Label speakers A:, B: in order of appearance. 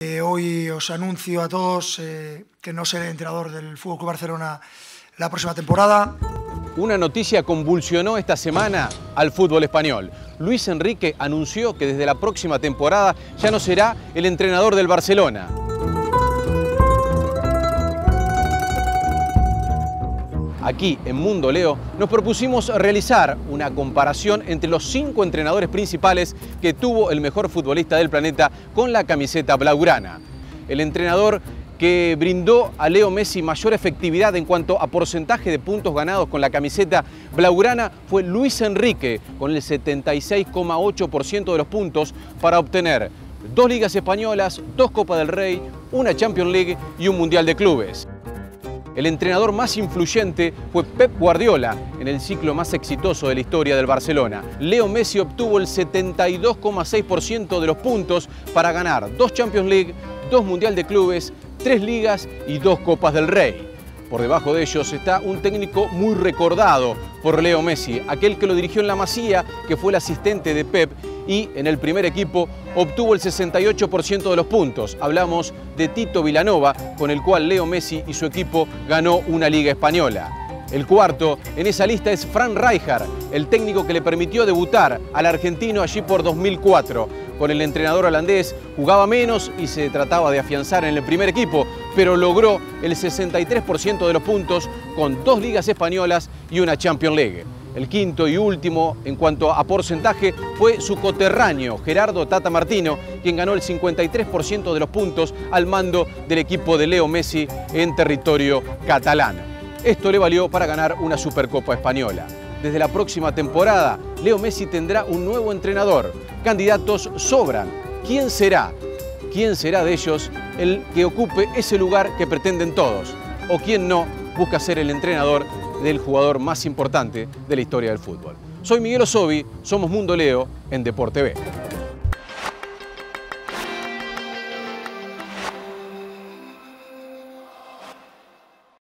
A: Eh, hoy os anuncio a todos eh, que no seré entrenador del Fútbol Barcelona la próxima temporada.
B: Una noticia convulsionó esta semana al fútbol español. Luis Enrique anunció que desde la próxima temporada ya no será el entrenador del Barcelona. Aquí en Mundo Leo nos propusimos realizar una comparación entre los cinco entrenadores principales que tuvo el mejor futbolista del planeta con la camiseta blaugrana. El entrenador que brindó a Leo Messi mayor efectividad en cuanto a porcentaje de puntos ganados con la camiseta blaugrana fue Luis Enrique, con el 76,8% de los puntos para obtener dos ligas españolas, dos Copas del Rey, una Champions League y un Mundial de Clubes. El entrenador más influyente fue Pep Guardiola en el ciclo más exitoso de la historia del Barcelona. Leo Messi obtuvo el 72,6% de los puntos para ganar dos Champions League, dos Mundial de Clubes, tres ligas y dos Copas del Rey. Por debajo de ellos está un técnico muy recordado por Leo Messi, aquel que lo dirigió en la Masía, que fue el asistente de Pep y en el primer equipo obtuvo el 68% de los puntos. Hablamos de Tito Vilanova, con el cual Leo Messi y su equipo ganó una liga española. El cuarto en esa lista es Fran Rijkaard, el técnico que le permitió debutar al argentino allí por 2004. Con el entrenador holandés jugaba menos y se trataba de afianzar en el primer equipo, pero logró el 63% de los puntos con dos ligas españolas y una Champions League. El quinto y último en cuanto a porcentaje fue su coterráneo, Gerardo Tata Martino, quien ganó el 53% de los puntos al mando del equipo de Leo Messi en territorio catalán. Esto le valió para ganar una Supercopa Española. Desde la próxima temporada, Leo Messi tendrá un nuevo entrenador. Candidatos sobran. ¿Quién será? ¿Quién será de ellos el que ocupe ese lugar que pretenden todos? ¿O quién no busca ser el entrenador del jugador más importante de la historia del fútbol? Soy Miguel Osobi, somos Mundo Leo en Deporte B.